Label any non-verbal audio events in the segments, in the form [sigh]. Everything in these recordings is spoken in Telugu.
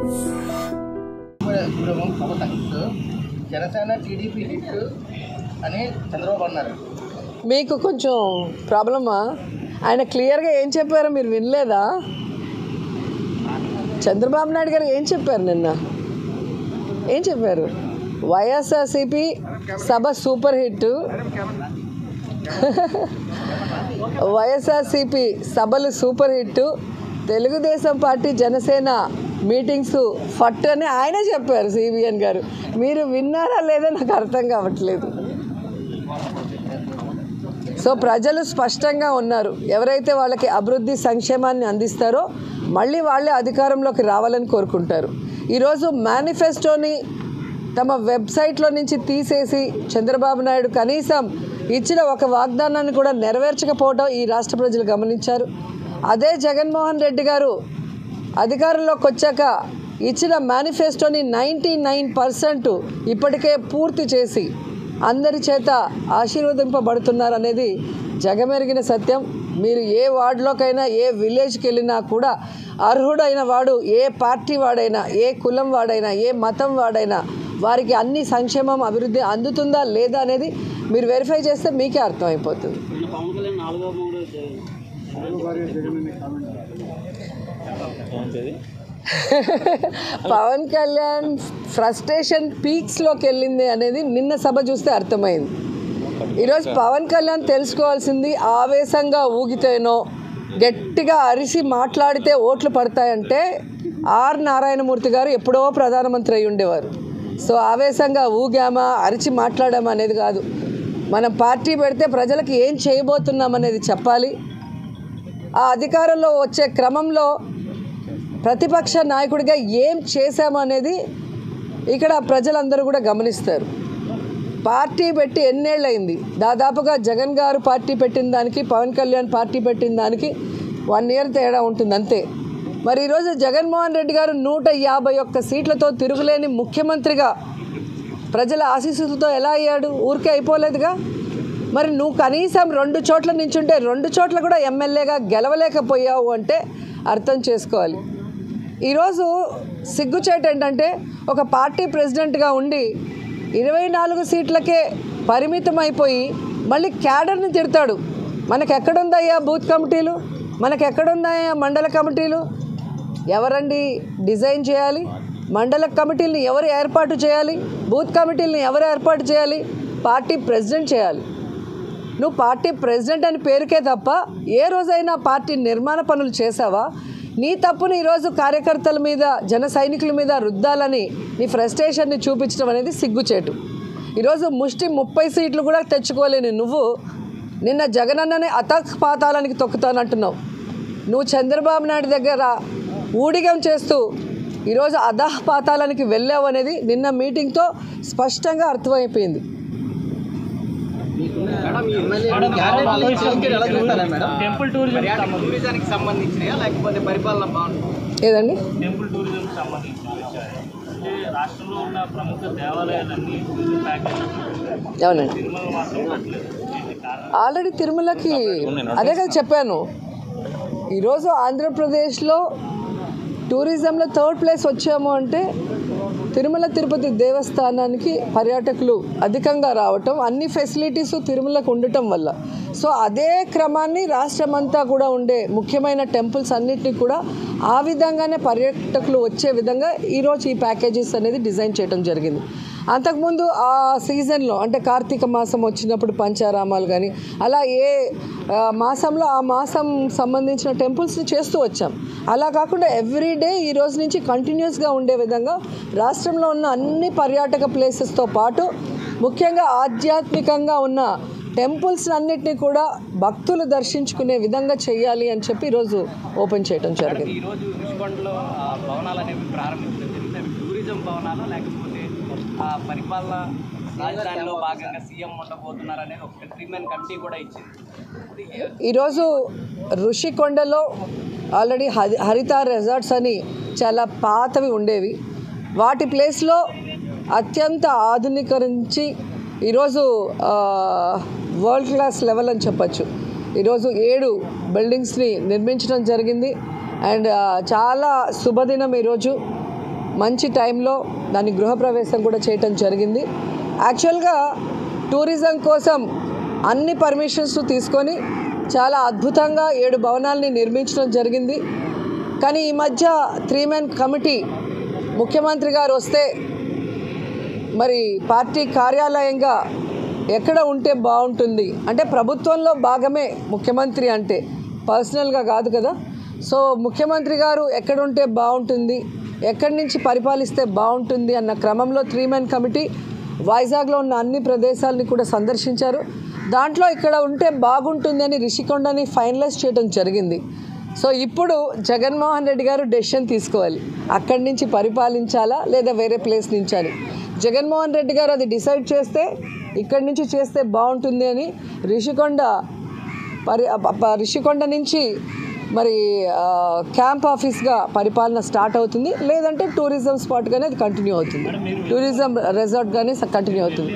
ఇప్పుడు ప్రభుత్వ జనసేన టీడీపీ హిట్ అని చంద్రబాబు అన్నారు. మీకు కొంచెం ప్రాబ్లమా? ఆయన క్లియర్గా ఏం చెప్పారో మీరు వినలేదా? చంద్రబాబు నాయుడు గారు ఏం చెప్పారు నిన్న? ఏం చెప్పారు? వైఎస్ఆర్సిపి సభ సూపర్ హిట్. వైఎస్ఆర్సిపి సభలు super hit. Telugu Desam party Janasena meetings ఫట్ అని ఆయనే చెప్పారు సిబిఎన్ గారు. మీరు విన్నారా లేదా నాకు అర్థం కావట్లేదు. సో ప్రజలు స్పష్టంగా ఉన్నారు. ఎవరైతే వాళ్ళకి అభివృద్ధి సంక్షేమాన్ని అందిస్తారో మళ్ళీ వాళ్ళే అధికారంలోకి రావాలని కోరుకుంటారు. ఈరోజు మేనిఫెస్టోని తమ వెబ్సైట్లో నుంచి తీసేసి చంద్రబాబు నాయుడు కనీసం ఇచ్చిన ఒక వాగ్దానాన్ని కూడా నెరవేర్చకపోవడం ఈ రాష్ట్ర ప్రజలు గమనించారు. అదే జగన్మోహన్ రెడ్డి గారు అధికారంలోకి వచ్చాక ఇచ్చిన మేనిఫెస్టోని నైంటీ నైన్ పర్సెంట్ ఇప్పటికే పూర్తి చేసి అందరి చేత ఆశీర్వదింపబడుతున్నారు అనేది జగమెరిగిన సత్యం. మీరు ఏ వార్డులోకైనా ఏ విలేజ్కి వెళ్ళినా కూడా అర్హుడైన వాడు ఏ పార్టీ వాడైనా ఏ కులం వాడైనా ఏ మతం వాడైనా వారికి అన్ని సంక్షేమం అభివృద్ధి అందుతుందా లేదా అనేది మీరు వెరిఫై చేస్తే మీకే అర్థమైపోతుంది. పవన్ కళ్యాణ్ ఫ్రస్ట్రేషన్ పీక్స్లోకి వెళ్ళింది అనేది నిన్న సభ చూస్తే అర్థమైంది. ఈరోజు పవన్ కళ్యాణ్ తెలుసుకోవాల్సింది ఆవేశంగా ఊగితేనో గట్టిగా అరిసి మాట్లాడితే ఓట్లు పడతాయంటే ఆర్ నారాయణమూర్తి గారు ఎప్పుడో ప్రధానమంత్రి అయి ఉండేవారు. సో ఆవేశంగా ఊగామా అరిచి మాట్లాడామా అనేది కాదు. మనం పార్టీ పెడితే ప్రజలకు ఏం చేయబోతున్నాం అనేది చెప్పాలి. ఆ అధికారంలో వచ్చే క్రమంలో ప్రతిపక్ష నాయకుడిగా ఏం చేశామనేది ఇక్కడ ప్రజలందరూ కూడా గమనిస్తారు. పార్టీ పెట్టి ఎన్నేళ్ళయింది? దాదాపుగా జగన్ గారు పార్టీ పెట్టిన దానికి పవన్ కళ్యాణ్ పార్టీ పెట్టిన దానికి వన్ ఇయర్ తేడా ఉంటుంది అంతే. మరి ఈరోజు జగన్మోహన్ రెడ్డి గారు నూట యాభై ఒక్క సీట్లతో తిరుగులేని ముఖ్యమంత్రిగా ప్రజల ఆశీస్సులతో ఎలా అయ్యాడు? ఊరికే అయిపోలేదుగా? మరి నువ్వు కనీసం రెండు చోట్ల నించుంటే రెండు చోట్ల కూడా ఎమ్మెల్యేగా గెలవలేకపోయావు అంటే అర్థం చేసుకోవాలి. ఈరోజు సిగ్గుచేట ఏంటంటే ఒక పార్టీ ప్రెసిడెంట్గా ఉండి ఇరవై నాలుగు సీట్లకే పరిమితం అయిపోయి మళ్ళీ క్యాడర్ని తిడతాడు. మనకు ఎక్కడుందయ్యా బూత్ కమిటీలు? మనకు ఎక్కడుందయ్యా మండల కమిటీలు? ఎవరండి డిజైన్ చేయాలి? మండల కమిటీలను ఎవరు ఏర్పాటు చేయాలి? బూత్ కమిటీలను ఎవరు ఏర్పాటు చేయాలి? పార్టీ ప్రెసిడెంట్ చేయాలి. నువ్వు పార్టీ ప్రెసిడెంట్ అని పేరుకే తప్ప ఏ రోజైనా పార్టీ నిర్మాణ పనులు చేసావా? నీ తప్పుని ఈరోజు కార్యకర్తల మీద జన సైనికుల మీద రుద్దాలని నీ ఫ్రస్ట్రేషన్ని చూపించడం అనేది సిగ్గుచేటు. ఈరోజు ముష్టి ముప్పై సీట్లు కూడా తెచ్చుకోలేని నువ్వు నిన్న జగనన్నని అతక్ పాతాలానికి తొక్కుతానంటున్నావు. నువ్వు చంద్రబాబు నాయుడు దగ్గర ఊడిగం చేస్తూ ఈరోజు అధహ పాతాళానికి వెళ్ళావు అనేది నిన్న మీటింగ్తో స్పష్టంగా అర్థమైపోయింది మేడం ఈ ఎమ్మెల్యే క్యారెట్ ఎలా చూస్తారా మేడం టెంపుల్ టూరిజం టూరిజానికి సంబంధించినయా? లేకపోతే పరిపాలన బాగుంటుంది? ఏదండి? టెంపుల్ టూరిజం సంబంధించిన రాష్ట్రంలో ఉన్న ప్రముఖ దేవాలయాలన్నీ అవునండి. ఆల్రెడీ తిరుమలకి అదే కదా చెప్పాను. ఈరోజు ఆంధ్రప్రదేశ్లో టూరిజంలో థర్డ్ ప్లేస్ వచ్చాము అంటే తిరుమల తిరుపతి దేవస్థానానికి పర్యాటకులు అధికంగా రావటం అన్ని ఫెసిలిటీస్ తిరుమలకు ఉండటం వల్ల. సో అదే క్రమాన్ని రాష్ట్రమంతా కూడా ఉండే ముఖ్యమైన టెంపుల్స్ అన్నిటినీ కూడా ఆ విధంగానే పర్యాటకులు వచ్చే విధంగా ఈరోజు ఈ ప్యాకేజెస్ అనేది డిజైన్ చేయడం జరిగింది. అంతకుముందు ఆ సీజన్లో అంటే కార్తీక మాసం వచ్చినప్పుడు పంచారామాలు కానీ అలా ఏ మాసంలో ఆ మాసం సంబంధించిన టెంపుల్స్ని చేస్తూ వచ్చాం. అలా కాకుండా ఎవ్రీ డే ఈ రోజు నుంచి కంటిన్యూస్గా ఉండే విధంగా రాష్ట్రంలో ఉన్న అన్ని పర్యాటక ప్లేసెస్తో పాటు ముఖ్యంగా ఆధ్యాత్మికంగా ఉన్న టెంపుల్స్ అన్నిటినీ కూడా భక్తులు దర్శించుకునే విధంగా చేయాలి అని చెప్పి ఈరోజు ఓపెన్ చేయడం జరిగింది. మా పరిపాలన రాజధానిలో భాగంగా సీఎం ఉండబోతున్నారు అనేది ఒక త్రీ కమిటీ కూడా ఇచ్చింది. ఈరోజు ఋషికొండలో ఆల్రెడీ హరిత రెసార్ట్స్ అని చాలా పాతవి ఉండేవి. వాటి ప్లేస్లో అత్యంత ఆధునీకరించి ఈరోజు వరల్డ్ క్లాస్ లెవెల్ అని చెప్పచ్చు. ఈరోజు ఏడు బిల్డింగ్స్ని నిర్మించడం జరిగింది. అండ్ చాలా శుభదినం ఈరోజు. మంచి టైంలో దాన్ని గృహప్రవేశం కూడా చేయటం జరిగింది. యాక్చువల్గా టూరిజం కోసం అన్ని పర్మిషన్స్ తీసుకొని చాలా అద్భుతంగా ఏడు భవనాల్ని నిర్మించడం జరిగింది. కానీ ఈ మధ్య త్రీ మెన్ కమిటీ ముఖ్యమంత్రి గారు వస్తే మరి పార్టీ కార్యాలయంగా ఎక్కడ ఉంటే బాగుంటుంది? అంటే ప్రభుత్వంలో భాగమే ముఖ్యమంత్రి అంటే పర్సనల్గా కాదు కదా. సో ముఖ్యమంత్రి గారు ఎక్కడ ఉంటే బాగుంటుంది? ఎక్కడి నుంచి పరిపాలిస్తే బాగుంటుంది అన్న క్రమంలో త్రీ మెన్ కమిటీ వైజాగ్లో ఉన్న అన్ని ప్రదేశాలని కూడా సందర్శించారు. దాంట్లో ఇక్కడ ఉంటే బాగుంటుంది అని రిషికొండని ఫైనలైజ్ చేయడం జరిగింది. సో ఇప్పుడు జగన్మోహన్ రెడ్డి గారు డెసిషన్ తీసుకోవాలి. అక్కడి నుంచి పరిపాలించాలా లేదా వేరే ప్లేస్ నుంచాలి జగన్మోహన్ రెడ్డి గారు అది డిసైడ్ చేస్తే ఇక్కడి నుంచి చేస్తే బాగుంటుంది అని రిషికొండ పరి రిషికొండ నుంచి మరి క్యాంప్ ఆఫీస్గా పరిపాలన స్టార్ట్ అవుతుంది. లేదంటే టూరిజం స్పాట్గానే అది కంటిన్యూ అవుతుంది. టూరిజం రెసార్ట్గానే కంటిన్యూ అవుతుంది.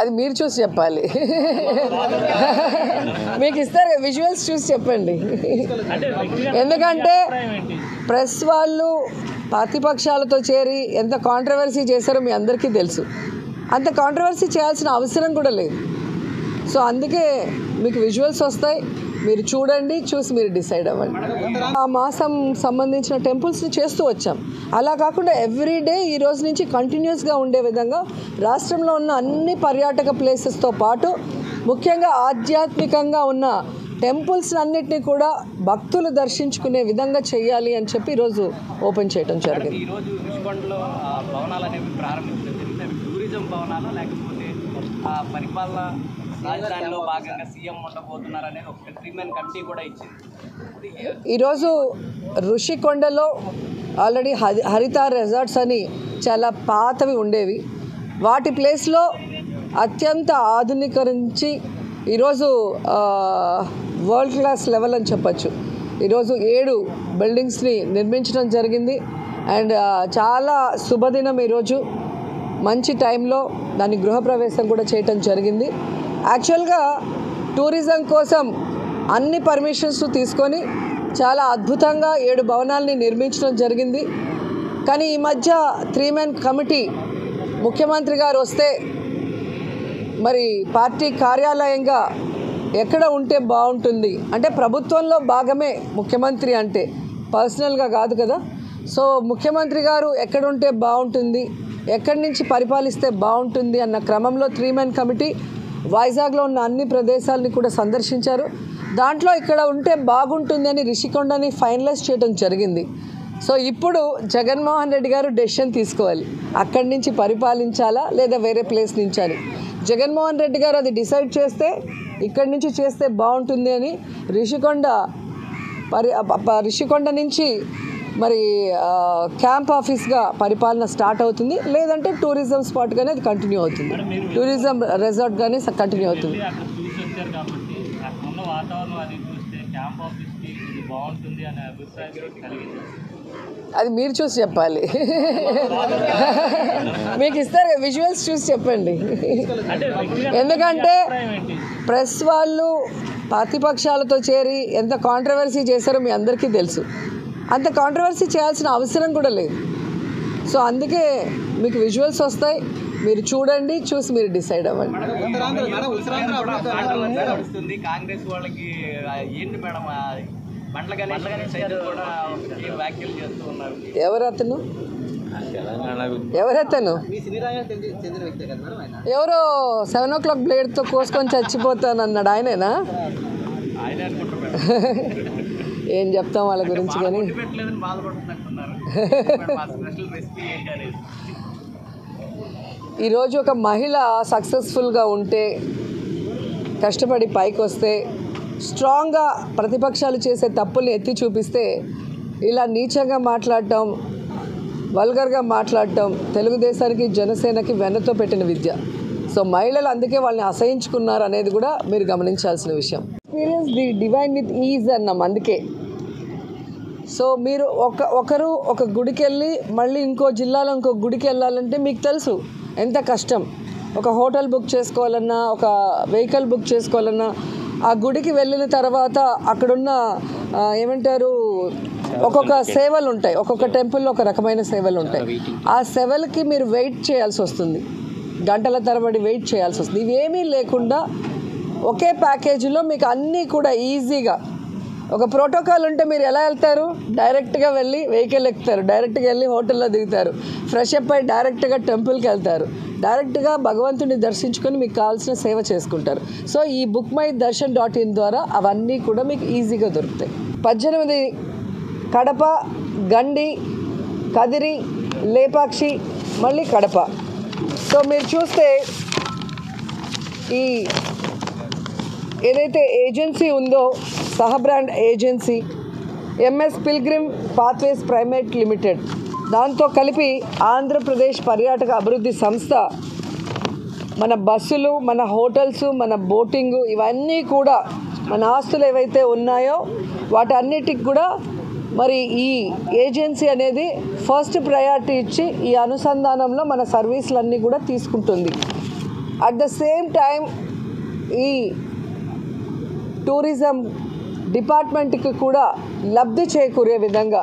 అది మీరు చూసి చెప్పాలి. మీకు ఇస్తారు విజువల్స్ చూసి చెప్పండి. ఎందుకంటే ప్రెస్ వాళ్ళు ప్రతిపక్షాలతో చేరి ఎంత కాంట్రవర్సీ చేశారో మీ అందరికీ తెలుసు. అంత కాంట్రవర్సీ చేయాల్సిన అవసరం కూడా లేదు. సో అందుకే మీకు విజువల్స్ వస్తాయి. మీరు చూడండి చూసి మీరు డిసైడ్ అవ్వండి. ఆ మాసం సంబంధించిన టెంపుల్స్ని చేస్తూ వచ్చాం. అలా కాకుండా ఎవ్రీడే ఈ రోజు నుంచి కంటిన్యూస్గా ఉండే విధంగా రాష్ట్రంలో ఉన్న అన్ని పర్యాటక ప్లేసెస్తో పాటు ముఖ్యంగా ఆధ్యాత్మికంగా ఉన్న టెంపుల్స్ అన్నిటినీ కూడా భక్తులు దర్శించుకునే విధంగా చేయాలి అని చెప్పి ఈరోజు ఓపెన్ చేయడం జరిగింది. ఈ భవనాలు లేకపోతే పరిపాలన రాజధానిలో భాగంగా సీఎం ఉండబోతున్నారు అనేది ఒక త్రీ కమిటీ కూడా ఇచ్చింది. ఈరోజు ఋషికొండలో ఆల్రెడీ హరిత రెసార్ట్స్ అని చాలా పాతవి ఉండేవి. వాటి ప్లేస్లో అత్యంత ఆధునీకరించి ఈరోజు వరల్డ్ క్లాస్ లెవెల్ అని చెప్పచ్చు. ఈరోజు ఏడు బిల్డింగ్స్ని నిర్మించడం జరిగింది. అండ్ చాలా శుభదినం ఈరోజు మంచి టైంలో దాని గృహప్రవేశం కూడా చేయటం జరిగింది. యాక్చువల్గా టూరిజం కోసం అన్ని పర్మిషన్స్ తీసుకొని చాలా అద్భుతంగా ఏడు భవనాల్ని నిర్మించడం జరిగింది. కానీ ఈ మధ్య త్రీ మెన్ కమిటీ ముఖ్యమంత్రి గారు వస్తే మరి పార్టీ కార్యాలయంగా ఎక్కడ ఉంటే బాగుంటుంది? అంటే ప్రభుత్వంలో భాగమే ముఖ్యమంత్రి అంటే పర్సనల్గా కాదు కదా. సో ముఖ్యమంత్రి గారు ఎక్కడ ఉంటే బాగుంటుంది? ఎక్కడి నుంచి పరిపాలిస్తే బాగుంటుంది అన్న క్రమంలో త్రీ మెన్ కమిటీ వైజాగ్లో ఉన్న అన్ని ప్రదేశాలని కూడా సందర్శించారు. దాంట్లో ఇక్కడ ఉంటే బాగుంటుంది అని రిషికొండని ఫైనలైజ్ చేయడం జరిగింది. సో ఇప్పుడు జగన్మోహన్ రెడ్డి గారు డెసిషన్ తీసుకోవాలి. అక్కడి నుంచి పరిపాలించాలా లేదా వేరే ప్లేస్ నుంచాలి జగన్మోహన్ రెడ్డి గారు అది డిసైడ్ చేస్తే ఇక్కడి నుంచి చేస్తే బాగుంటుంది అని రిషికొండ పరి రిషికొండ నుంచి మరి క్యాంప్ ఆఫీస్గా పరిపాలన స్టార్ట్ అవుతుంది. లేదంటే టూరిజం స్పాట్గానే అది కంటిన్యూ అవుతుంది. టూరిజం రెసార్ట్గానే కంటిన్యూ అవుతుంది. అది మీరు చూసి చెప్పాలి. మీకు ఇస్తారు విజువల్స్ చూసి చెప్పండి. ఎందుకంటే ప్రెస్ వాళ్ళు ప్రతిపక్షాలతో చేరి ఎంత కాంట్రవర్సీ చేశారో మీ అందరికీ తెలుసు. అంత కాంట్రవర్సీ చేయాల్సిన అవసరం కూడా లేదు. సో అందుకే మీకు విజువల్స్ వస్తాయి. మీరు చూడండి చూసి మీరు డిసైడ్ అవ్వండి. కాంగ్రెస్ వాళ్ళకి ఏంటి మేడం ఎవరతను ఎవరతను ఎవరో సెవెన్ ఓ క్లాక్ బ్లేడ్తో కోసుకొని చచ్చిపోతానన్నాడు ఆయనేనా? [laughs] ఏం చెప్తాం వాళ్ళ గురించి కానీ? ఈరోజు ఒక మహిళ సక్సెస్ఫుల్గా ఉంటే కష్టపడి పైకి వస్తే స్ట్రాంగ్గా ప్రతిపక్షాలు చేసే తప్పుల్ని ఎత్తి చూపిస్తే ఇలా నీచంగా మాట్లాడటం వల్గర్గా మాట్లాడటం తెలుగుదేశానికి జనసేనకి వెన్నతో పెట్టిన విద్య. సో మహిళలు అందుకే వాళ్ళని అసహించుకున్నారు అనేది కూడా మీరు గమనించాల్సిన విషయం. Experience the divine with ease అన్నాం అందుకే. సో మీరు ఒక ఒకరు ఒక గుడికి వెళ్ళి మళ్ళీ ఇంకో జిల్లాలో ఇంకో గుడికి వెళ్ళాలంటే మీకు తెలుసు ఎంత కష్టం. ఒక హోటల్ బుక్ చేసుకోవాలన్నా ఒక వెహికల్ బుక్ చేసుకోవాలన్నా ఆ గుడికి వెళ్ళిన తర్వాత అక్కడున్న ఏమంటారు ఒక్కొక్క సేవలు ఉంటాయి. ఒక్కొక్క టెంపుల్లో ఒక రకమైన సేవలు ఉంటాయి. ఆ సేవలకి మీరు వెయిట్ చేయాల్సి వస్తుంది. గంటల తరబడి వెయిట్ చేయాల్సి వస్తుంది. ఇవేమీ లేకుండా ఒకే ప్యాకేజీలో మీకు అన్నీ కూడా ఈజీగా. ఒక ప్రోటోకాల్ ఉంటే మీరు ఎలా వెళ్తారు? డైరెక్ట్గా వెళ్ళి వెహికల్ ఎక్కుతారు. డైరెక్ట్గా వెళ్ళి హోటల్లో దిగుతారు. ఫ్రెష్ అప్ అయి డైరెక్ట్గా టెంపుల్కి వెళ్తారు. డైరెక్ట్గా భగవంతుని దర్శించుకొని మీకు కావాల్సిన సేవ చేసుకుంటారు. సో ఈ book my darshan dot in ద్వారా అవన్నీ కూడా మీకు ఈజీగా దొరుకుతాయి. పద్దెనిమిది కడప గండి కదిరి లేపాక్షి మళ్ళీ కడప. సో మీరు చూస్తే ఈ ఏదైతే ఏజెన్సీ ఉందో సహ brand agency MS pilgrim pathways private limited దాంతో కలిపి ఆంధ్రప్రదేశ్ పర్యాటక అభివృద్ధి సంస్థ మన బస్సులు మన హోటల్స్ మన బోటింగు ఇవన్నీ కూడా మన ఆస్తులు ఏవైతే ఉన్నాయో వాటన్నిటికి కూడా మరి ఈ ఏజెన్సీ అనేది ఫస్ట్ ప్రయారిటీ ఇచ్చి ఈ అనుసంధానంలో మన సర్వీసులన్నీ కూడా తీసుకుంటుంది. అట్ ద సేమ్ టైం ఈ టూరిజం డిపార్ట్మెంట్కి కూడా లబ్ధి చేకూరే విధంగా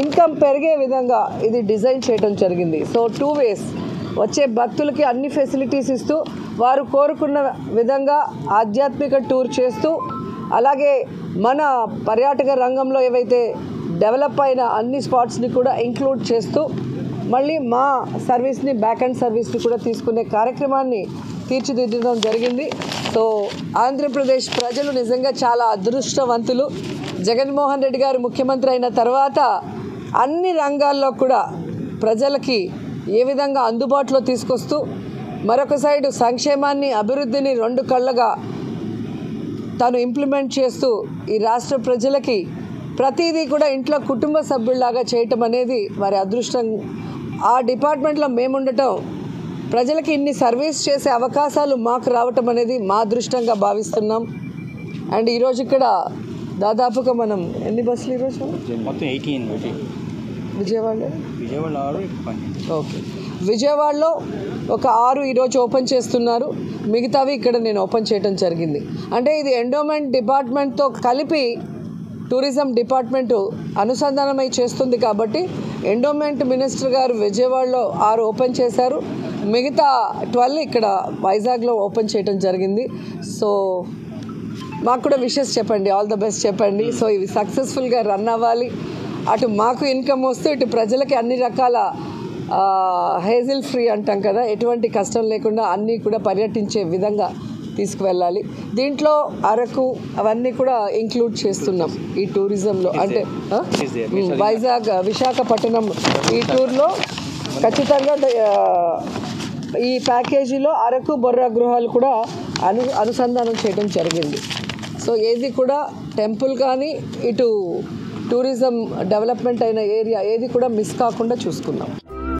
ఇన్కమ్ పెరిగే విధంగా ఇది డిజైన్ చేయడం జరిగింది. సో టూ వేస్ వచ్చే భక్తులకి అన్ని ఫెసిలిటీస్ ఇస్తూ వారు కోరుకున్న విధంగా ఆధ్యాత్మిక టూర్ చేస్తూ అలాగే మన పర్యాటక రంగంలో ఏవైతే డెవలప్ అయిన అన్ని స్పాట్స్ని కూడా ఇంక్లూడ్ చేస్తూ మళ్ళీ మా సర్వీస్ని బ్యాక్ అండ్ సర్వీస్ని కూడా తీసుకునే కార్యక్రమాన్ని తీర్చిదిద్దడం జరిగింది. సో ఆంధ్రప్రదేశ్ ప్రజలు నిజంగా చాలా అదృష్టవంతులు. జగన్మోహన్ రెడ్డి గారు ముఖ్యమంత్రి అయిన తర్వాత అన్ని రంగాల్లో కూడా ప్రజలకి ఏ విధంగా అందుబాటులో తీసుకొస్తూ మరొక సైడు సంక్షేమాన్ని అభివృద్ధిని రెండు కళ్ళగా తాను ఇంప్లిమెంట్ చేస్తూ ఈ రాష్ట్ర ప్రజలకి ప్రతిదీ కూడా ఇంట్లో కుటుంబ సభ్యుల్లాగా చేయటం అనేది వారి అదృష్టం. ఆ డిపార్ట్మెంట్లో మేముండటం ప్రజలకి ఇన్ని సర్వీస్ చేసే అవకాశాలు మాకు రావటం అనేది మా అదృష్టంగా భావిస్తున్నాం. అండ్ ఈరోజు ఇక్కడ దాదాపుగా మనం ఎన్ని బస్సులు ఈరోజు? మొత్తం ఎయిటీన్ విజయవాడ విజయవాడ ఓకే. విజయవాడలో ఒక ఆరు ఈరోజు ఓపెన్ చేస్తున్నారు. మిగతావి ఇక్కడ నేను ఓపెన్ చేయడం జరిగింది. అంటే ఇది ఎండోమెంట్ డిపార్ట్మెంట్తో కలిపి టూరిజం డిపార్ట్మెంటు అనుసంధానమై చేస్తుంది కాబట్టి ఎండోమెంట్ మినిస్టర్ గారు విజయవాడలో ఆరు ఓపెన్ చేశారు. మిగతా ట్వెల్వ్ ఇక్కడ వైజాగ్లో ఓపెన్ చేయడం జరిగింది. సో మాకు కూడా విషెస్ చెప్పండి. ఆల్ ద బెస్ట్ చెప్పండి. సో ఇవి సక్సెస్ఫుల్గా రన్ అవ్వాలి. అటు మాకు ఇన్కమ్ వస్తూ ఇటు ప్రజలకి అన్ని రకాల హేజిల్ ఫ్రీ అంటాం కదా. ఎటువంటి కష్టం లేకుండా అన్నీ కూడా పర్యటించే విధంగా తీసుకువెళ్ళాలి. దీంట్లో అరకు అవన్నీ కూడా ఇంక్లూడ్ చేస్తున్నాం ఈ టూరిజంలో. అంటే వైజాగ్ విశాఖపట్నం ఈ టూర్లో ఖచ్చితంగా ఈ ప్యాకేజీలో అరకు బొర్రా గృహాలు కూడా అను అనుసంధానం చేయడం జరిగింది. సో ఏది కూడా టెంపుల్ కానీ ఇటు టూరిజం డెవలప్మెంట్ అయిన ఏరియా ఏది కూడా మిస్ కాకుండా చూసుకున్నాం.